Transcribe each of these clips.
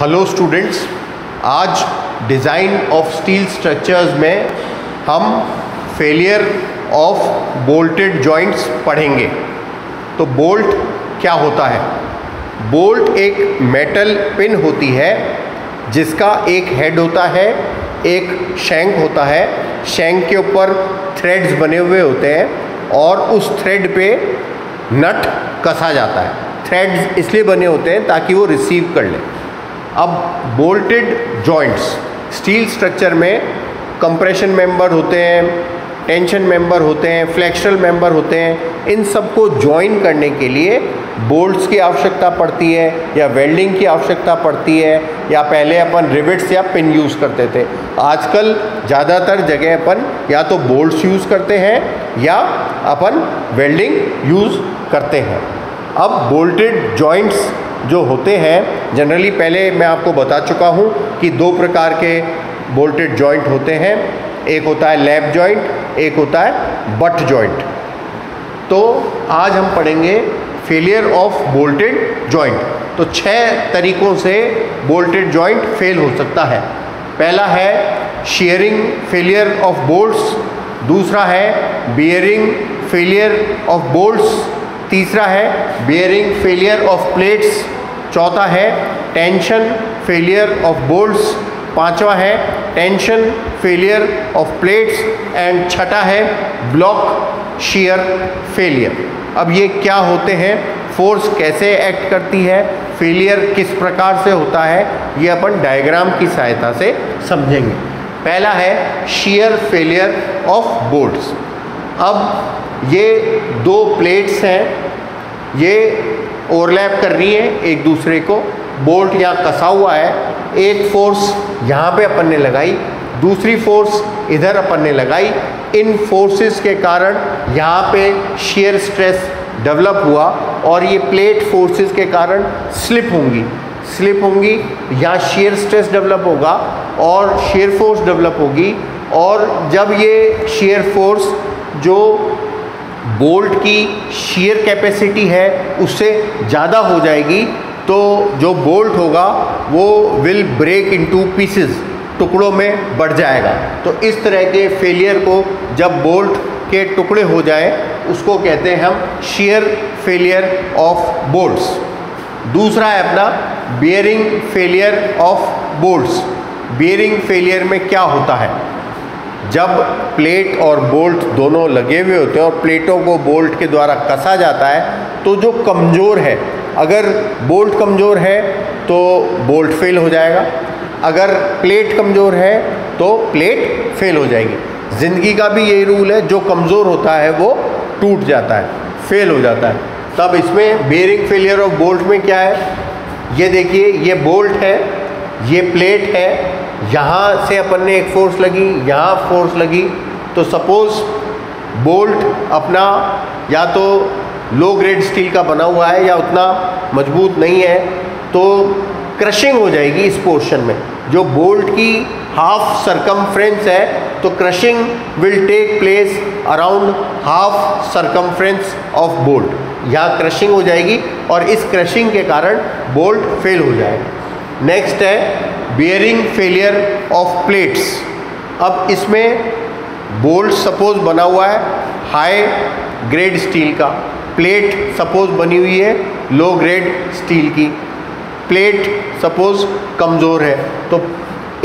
Hello students आज design of steel structures में हम फेलियर ऑफ़ बोल्टेड जॉइंट्स पढ़ेंगे। तो बोल्ट क्या होता है? बोल्ट एक मेटल पिन होती है, जिसका एक हेड होता है, एक शैंक होता है। शैंक के ऊपर थ्रेड्स बने हुए होते हैं और उस थ्रेड पे नट कसा जाता है। थ्रेड्स इसलिए बने होते हैं ताकि वो रिसीव कर ले। अब बोल्टेड जॉइंट्स स्टील स्ट्रक्चर में कंप्रेशन मेंबर होते हैं टेंशन मेंबर होते हैं फ्लेक्शनल मेंबर होते हैं, इन सबको ज्वाइन करने के लिए बोल्ट्स की आवश्यकता पड़ती है या वेल्डिंग की आवश्यकता पड़ती है या पहले अपन रिविट्स या पिन यूज़ करते थे। आजकल ज़्यादातर जगह अपन या तो बोल्ट्स यूज़ करते हैं या अपन वेल्डिंग यूज़ करते हैं। अब बोल्टेड जॉइंट्स जो होते हैं जनरली पहले मैं आपको बता चुका हूँ कि दो प्रकार के बोल्टेड जॉइंट होते हैं। एक होता है लैब जॉइंट एक होता है बट जॉइंट तो आज हम पढ़ेंगे फेलियर ऑफ़ बोल्टेड जॉइंट तो छह तरीकों से बोल्टेड जॉइंट फेल हो सकता है। पहला है शेयरिंग फेलियर ऑफ़ बोल्ट्स दूसरा है बियरिंग फेलियर ऑफ़ बोल्ट्स तीसरा है बियरिंग फेलियर ऑफ़ प्लेट्स चौथा है टेंशन फेलियर ऑफ़ बोल्ट्स पांचवा है tension failure of plates and छठा है ब्लॉक शेयर फेलियर अब ये क्या होते हैं? फोर्स कैसे एक्ट करती है? फेलियर किस प्रकार से होता है? ये अपन डायग्राम की सहायता से समझेंगे। पहला है शेयर फेलियर ऑफ़ बोल्ट्स अब ये दो प्लेट्स हैं ये ओवरलैप कर रही है एक दूसरे को। बोल्ट यहाँ कसा हुआ है, एक फोर्स यहाँ पे अपन ने लगाई, दूसरी फोर्स इधर अपन ने लगाई। इन फोर्सेस के कारण यहाँ पे शेयर स्ट्रेस डेवलप हुआ और ये प्लेट फोर्सेस के कारण स्लिप होंगी। स्लिप होंगी, यहाँ शेयर स्ट्रेस डेवलप होगा और शेयर फोर्स डेवलप होगी और जब ये शेयर फोर्स जो बोल्ट की शेयर कैपेसिटी है, उससे ज़्यादा हो जाएगी तो जो बोल्ट होगा, वो विल ब्रेक इनटू पीसेस टुकड़ों में बढ़ जाएगा। तो इस तरह के फेलियर को जब बोल्ट के टुकड़े हो जाए, उसको कहते हैं हम शेयर फेलियर ऑफ़ बोल्ट्स दूसरा है अपना bearing failure of bolts bearing failure में क्या होता है? जब प्लेट और बोल्ट दोनों लगे हुए होते हैं और प्लेटों को बोल्ट के द्वारा कसा जाता है तो जो कमज़ोर है, अगर बोल्ट कमज़ोर है तो बोल्ट फेल हो जाएगा। अगर प्लेट कमज़ोर है तो प्लेट फेल हो जाएगी। ज़िंदगी का भी यही रूल है, जो कमज़ोर होता है, वो टूट जाता है, फेल हो जाता है। तब इसमें बेरिंग फेलियर ऑफ़ बोल्ट में क्या है? ये देखिए, ये बोल्ट है, ये प्लेट है यहाँ से अपन ने एक फोर्स लगी, यहाँ फोर्स लगी। तो सपोज़ बोल्ट अपना या तो लो ग्रेड स्टील का बना हुआ है या उतना मज़बूत नहीं है तो क्रशिंग हो जाएगी इस पोर्शन में। जो बोल्ट की हाफ़ सरकमफ्रेंस है तो crushing will take place around half circumference of bolt यहाँ क्रशिंग हो जाएगी और इस क्रशिंग के कारण बोल्ट फेल हो जाएगा। नेक्स्ट है बियरिंग फेलियर ऑफ़ प्लेट्स अब इसमें बोल्ट सपोज़ बना हुआ है हाई ग्रेड स्टील का। प्लेट सपोज़ बनी हुई है लो ग्रेड स्टील की। प्लेट सपोज़ कमज़ोर है। तो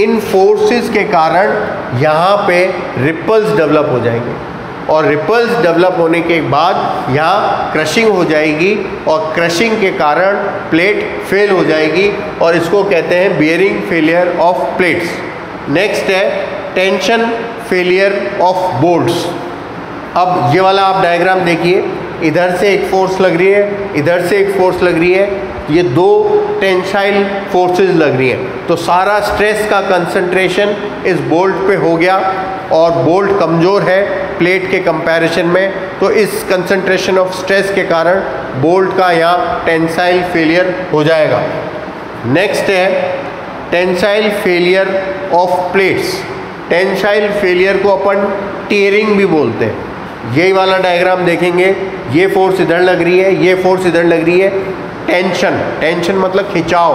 इन फोर्सेस के कारण यहाँ पे रिपल्स डेवलप हो जाएँगे। और रिपल्स डेवलप होने के बाद यहाँ क्रशिंग हो जाएगी और क्रशिंग के कारण प्लेट फेल हो जाएगी और इसको कहते हैं bearing failure of plates next है टेंशन फेलियर ऑफ़ बोल्ट्स अब ये वाला आप डायग्राम देखिए। इधर से एक फोर्स लग रही है, इधर से एक फोर्स लग रही है। ये दो टेंसाइल फोर्सेस लग रही हैं। तो सारा स्ट्रेस का कंसंट्रेशन इस बोल्ट पे हो गया और बोल्ट कमज़ोर है। प्लेट के कंपैरिजन में तो इस कंसंट्रेशन ऑफ़ स्ट्रेस के कारण बोल्ट का यहाँ टेंसाइल फेलियर हो जाएगा। नेक्स्ट है tensile failure of plates tensile failure को अपन टेयरिंग भी बोलते हैं। यही वाला डायग्राम देखेंगे। ये फोर्स इधर लग रही है, ये फोर्स इधर लग रही है। टेंशन टेंशन मतलब खिंचाव।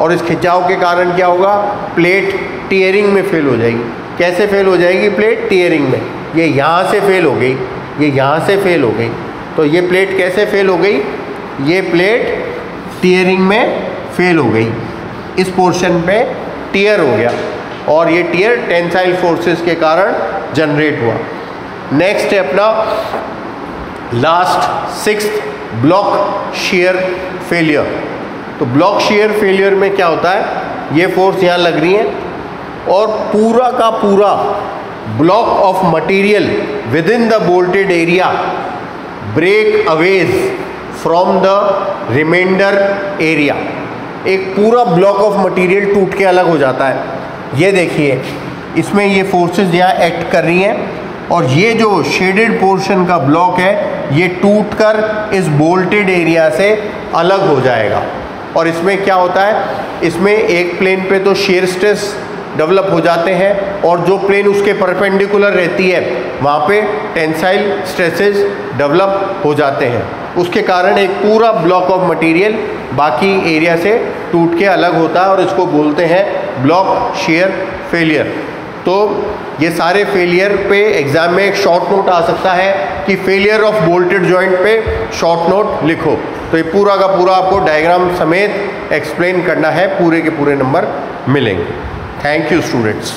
और इस खिंचाव के कारण क्या होगा? प्लेट टीयरिंग में फेल हो जाएगी। कैसे फेल हो जाएगी प्लेट टीयरिंग में? ये यहाँ से फेल हो गई, ये यहाँ से फेल हो गई। तो ये प्लेट कैसे फेल हो गई? ये प्लेट टीयरिंग में फेल हो गई। इस पोर्शन पे टीयर हो गया और ये टीयर टेंसाइल फोर्सेस के कारण जनरेट हुआ। नेक्स्ट है अपना last six block shear failure तो ब्लॉक शेयर फेलियर में क्या होता है? ये फोर्स यहाँ लग रही है और पूरा का पूरा block of material within the bolted area break aways from the remainder area एक पूरा ब्लॉक ऑफ़ मटेरियल टूट के अलग हो जाता है। ये देखिए, इसमें ये फोर्सेस यहाँ एक्ट कर रही हैं और ये जो शेडेड पोर्शन का ब्लॉक है, ये टूट कर इस बोल्टेड एरिया से अलग हो जाएगा। और इसमें क्या होता है? इसमें एक प्लेन पे तो शेयर स्ट्रेस डेवलप हो जाते हैं और जो प्लेन उसके परपेंडिकुलर रहती है, वहाँ पे टेंसाइल स्ट्रेसेस डेवलप हो जाते हैं। उसके कारण एक पूरा ब्लॉक ऑफ़ मटेरियल बाकी एरिया से टूट के अलग होता है और इसको बोलते हैं ब्लॉक शेयर फेलियर। तो ये सारे फेलियर पे एग्ज़ाम में एक शॉर्ट नोट आ सकता है कि फेलियर ऑफ़ बोल्टेड जॉइंट पे शॉर्ट नोट लिखो। तो ये पूरा का पूरा आपको डायग्राम समेत एक्सप्लेन करना है, पूरे के पूरे नंबर मिलेंगे। Thank you students